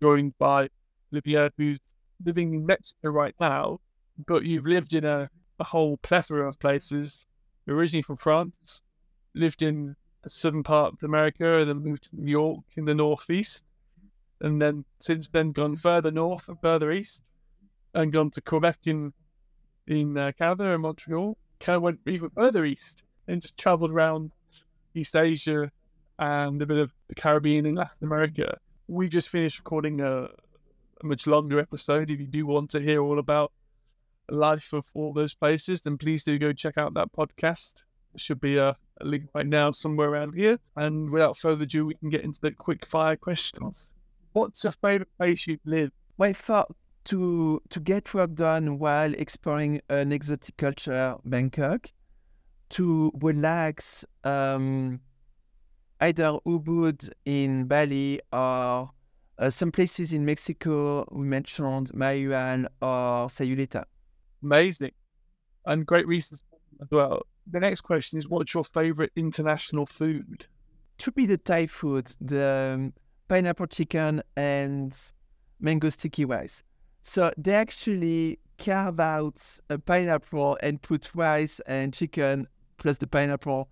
Joined by Olivia, who's living in Mexico right now, but you've lived in a, a whole plethora of places. You're originally from France, lived in the southern part of America, and then moved to New York in the northeast, and then since then gone further north and further east, and gone to Quebec in in uh, Canada and Montreal. Kind of went even further east and just travelled around East Asia and a bit of the Caribbean and Latin America. We just finished recording a, a much longer episode. If you do want to hear all about life of all those places, then please do go check out that podcast. There should be a, a link right now somewhere around here. And without further ado, we can get into the quick fire questions. What's your favourite place you've lived? Well, for, to to get work done while exploring an exotic culture, Bangkok, to relax, um, either Ubud in Bali or uh, some places in Mexico. We mentioned Mayuan or Sayulita. Amazing. And great reasons as well. The next question is what's your favorite international food? To be the Thai food, the um, pineapple chicken and mango sticky rice. So they actually carve out a pineapple and put rice and chicken plus the pineapple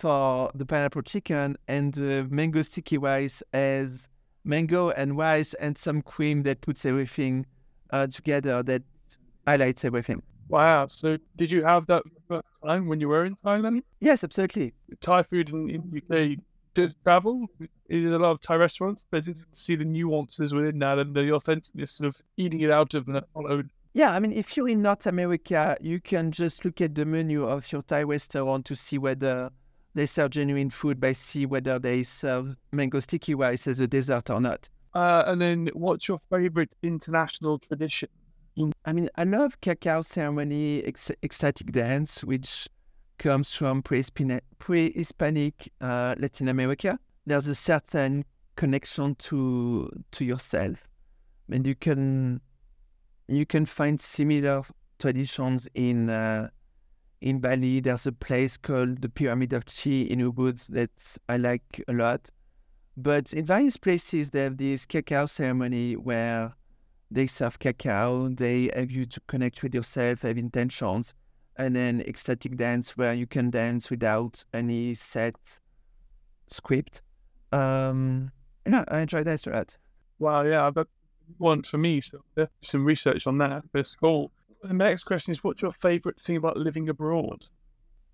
for the pineapple chicken and the mango sticky rice as mango and rice and some cream that puts everything uh, together that highlights everything. Wow. So did you have that time when you were in Thailand? Yes, absolutely. Thai food in, in UK did travel. There's a lot of Thai restaurants, but you see the nuances within that and the authenticness of eating it out of the followed. Yeah, I mean, if you're in North America, you can just look at the menu of your Thai restaurant to see whether they serve genuine food by see whether they serve mango sticky rice as a dessert or not. Uh, and then, what's your favorite international tradition? I mean, I love cacao ceremony, ec- ecstatic dance, which comes from pre-Hispanic, pre-Hispanic uh, Latin America. There's a certain connection to to yourself, and you can you can find similar traditions in uh, in Bali. There's a place called the Pyramid of Chi in Ubud that I like a lot. But in various places, they have this cacao ceremony where they serve cacao, they have you to connect with yourself, have intentions, and then ecstatic dance where you can dance without any set script. Um, yeah, I enjoy that a lot. Wow, yeah, that's one for me. So some research on that. for cool. The next question is, what's your favorite thing about living abroad?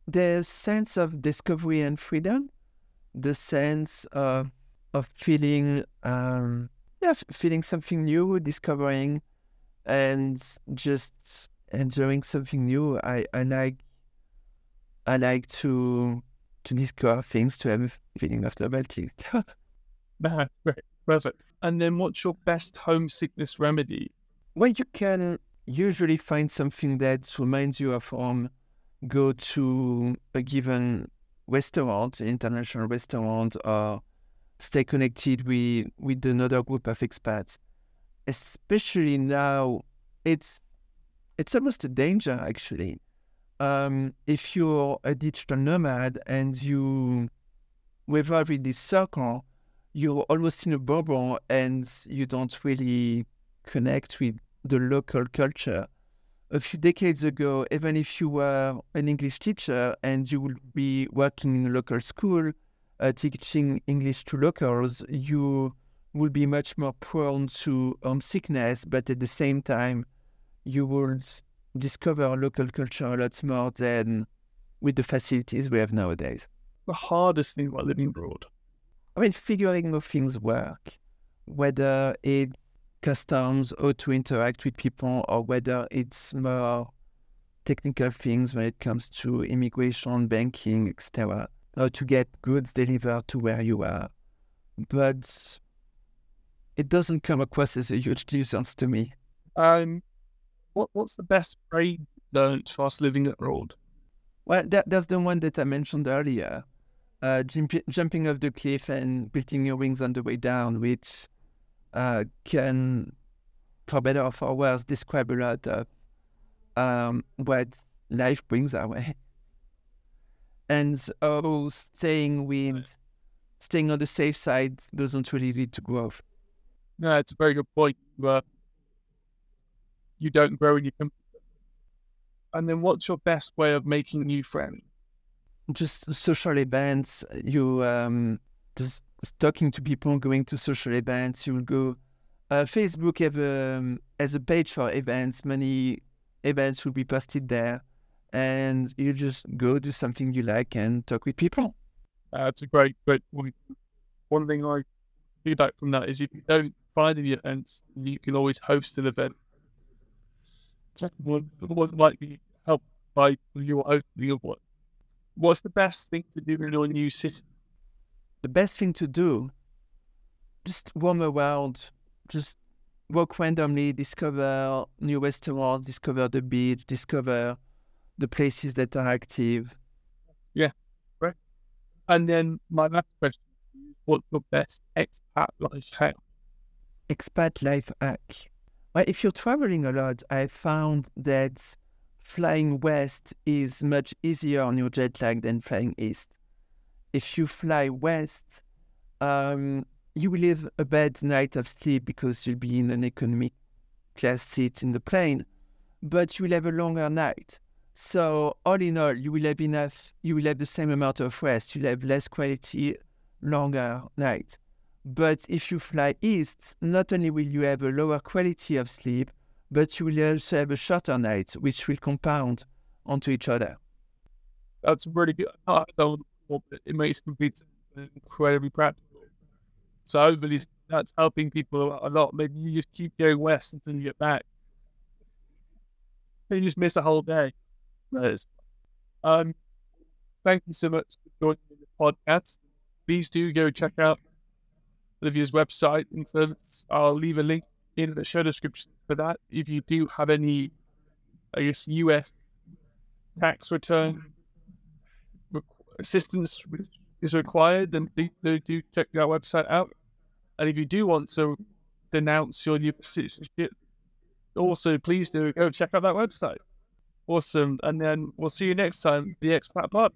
The sense of discovery and freedom, the sense of of feeling, um, yeah, feeling something new, discovering, and just enjoying something new. I, I like I like to to discover things, to have a feeling of novelty. Perfect. And then what's your best homesickness remedy? Well, you can usually find something that reminds you of home. Go to a given restaurant, international restaurant, or stay connected with, with another group of expats. Especially now, it's it's almost a danger actually. Um, if you're a digital nomad and you revolve in this circle, you're almost in a bubble and you don't really connect with the local culture. A few decades ago, even if you were an English teacher and you would be working in a local school, uh, teaching English to locals, you would be much more prone to homesickness, but at the same time, you would discover local culture a lot more than with the facilities we have nowadays. The hardest thing about living abroad? I mean, figuring how things work, whether it's customs, how to interact with people, or whether it's more technical things when it comes to immigration, banking, etc. How to get goods delivered to where you are. But it doesn't come across as a huge nuisance to me. Um, what what's the best trade learned whilst living abroad? Well, that, that's the one that I mentioned earlier. Uh, jump, jumping off the cliff and building your wings on the way down, which uh, can, for better or for worse, describe a lot of um, what life brings our way. And oh, staying with, staying on the safe side doesn't really lead to growth. No, it's a very good point. Uh, you don't grow in your company. And then, what's your best way of making new friends? Just social events. You um, just talking to people, going to social events. You'll go. Uh, Facebook have a, um, has a page for events. Many events will be posted there, and you just go do something you like and talk with people. That's a great, great point. One thing I feedback from that is if you don't find any events, you can always host an event. What, what might be helped by your opening of one. What's the best thing to do in your new city? The best thing to do, just roam around, just walk randomly, discover new restaurants, discover the beach, discover the places that are active. Yeah, right. And then my last question what's your best expat life hack? Expat life hack. Well, if you're traveling a lot, I found that flying west is much easier on your jet lag than flying east. If you fly west, um, you will have a bad night of sleep because you'll be in an economy class seat in the plane, but you will have a longer night. So all in all, you will have enough. You will have the same amount of rest. You'll have less quality longer night. But if you fly east, not only will you have a lower quality of sleep, but you will also have a shorter night, which will compound onto each other. That's really good. I don't it makes sense incredibly practical. So hopefully that's helping people a lot. Maybe you just keep going west until you get back. You just miss a whole day. That is. Um, thank you so much for joining the podcast please do go check out Olivia's website and service. I'll leave a link in the show description for that. If you do have any, I guess, US tax return assistance is required, then please do check that website out. And if you do want to denounce your new citizenship, also please do go check out that website. Awesome. And then we'll see you next time, the Expat Pod.